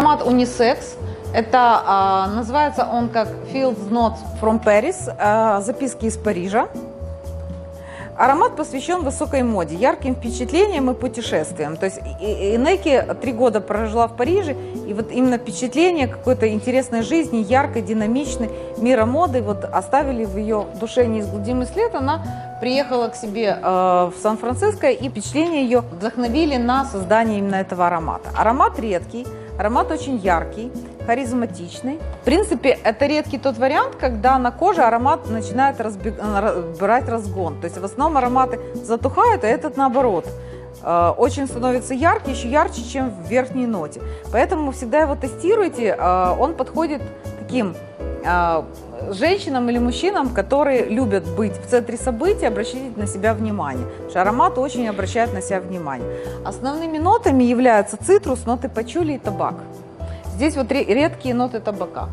аромат унисекс. Это а, называется он как Fields Notes from Paris, а, записки из Парижа. Аромат посвящен высокой моде, ярким впечатлениям и путешествиям. То есть Инеки три года прожила в Париже, и вот именно впечатление какой-то интересной жизни, яркой, динамичной, мира моды вот оставили в ее душе неизгладимый след. Она приехала к себе э, в Сан-Франциско, и впечатления ее вдохновили на создание именно этого аромата. Аромат редкий, аромат очень яркий, харизматичный. В принципе, это редкий тот вариант, когда на коже аромат начинает разбег- э, ра- брать разгон. То есть в основном ароматы затухают, а этот наоборот. э, Очень становится яркий, еще ярче, чем в верхней ноте. Поэтому всегда его тестируйте. э, Он подходит таким женщинам или мужчинам, которые любят быть в центре событий, обращать на себя внимание. Потому что аромат очень обращает на себя внимание. Основными нотами являются цитрус, ноты пачули и табак. Здесь вот ре- редкие ноты табака.